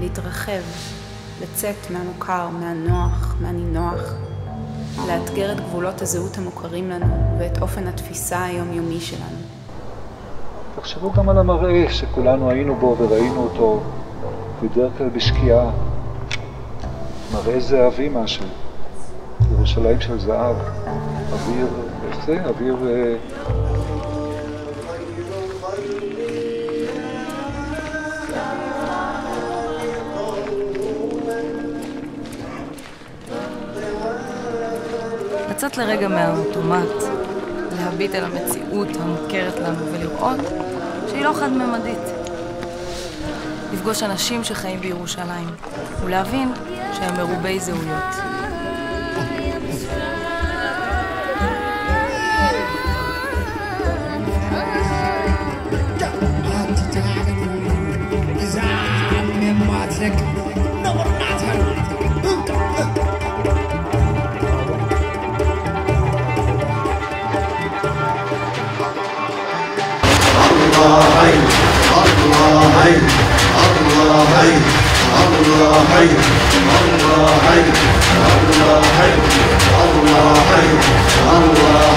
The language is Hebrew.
להתרחב, לצאת מהמוכר, מהנוח, מהנינוח, לאתגר את גבולות הזהות המוכרים לנו ואת אופן התפיסה היומיומי שלנו. תחשבו גם על המראה שכולנו היינו בו וראינו אותו בדרך כלל בשקיעה. מראה זהבי משהו, ירושלים של זהב, אוויר, איך זה? אוויר... לצאת לרגע מהאוטומט, להביט אל המציאות המוכרת לנו ולראות שהיא לא חד-ממדית. לפגוש אנשים שחיים בירושלים ולהבין שהם מרובי זהויות. حي الله حي الله حي الله حي الله حي الله حي الله حي الله